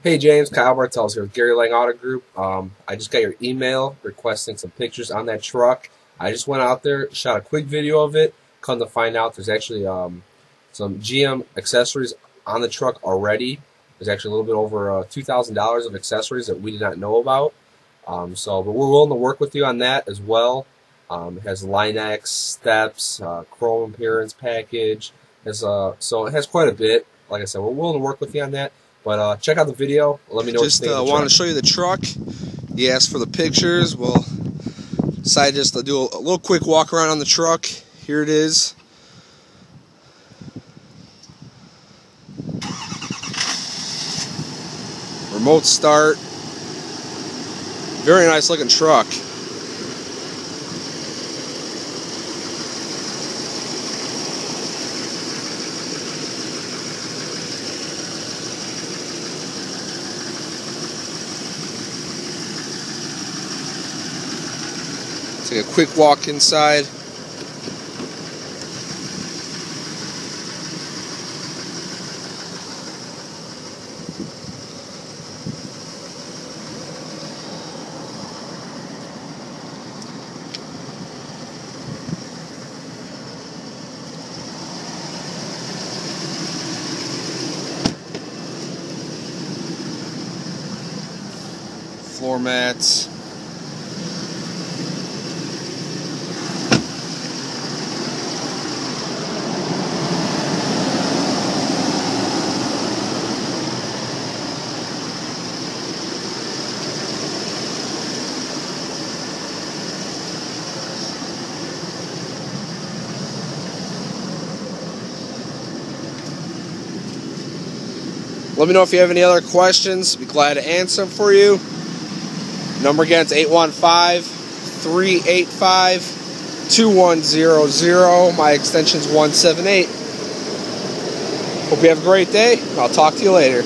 Hey James, Kyle Bartels here with Gary Lang Auto Group. Um, I just got your email requesting some pictures on that truck. I just went out there, shot a quick video of it. Come to find out, there's actually um, some GM accessories on the truck already. There's actually a little bit over uh, two thousand dollars of accessories that we did not know about. Um, so, but we're willing to work with you on that as well. Um, it has Line-X steps, uh, chrome appearance package. Has uh, so it has quite a bit. Like I said, we're willing to work with you on that. But uh, check out the video. Let me know. Just uh, want to show you the truck. You asked for the pictures. Well, decided just to do a, a little quick walk around on the truck. Here it is. Remote start. Very nice looking truck. Take a quick walk inside. Floor mats. Let me know if you have any other questions. Be glad to answer them for you. Number again is 815 385 2100. My extension is 178. Hope you have a great day. I'll talk to you later.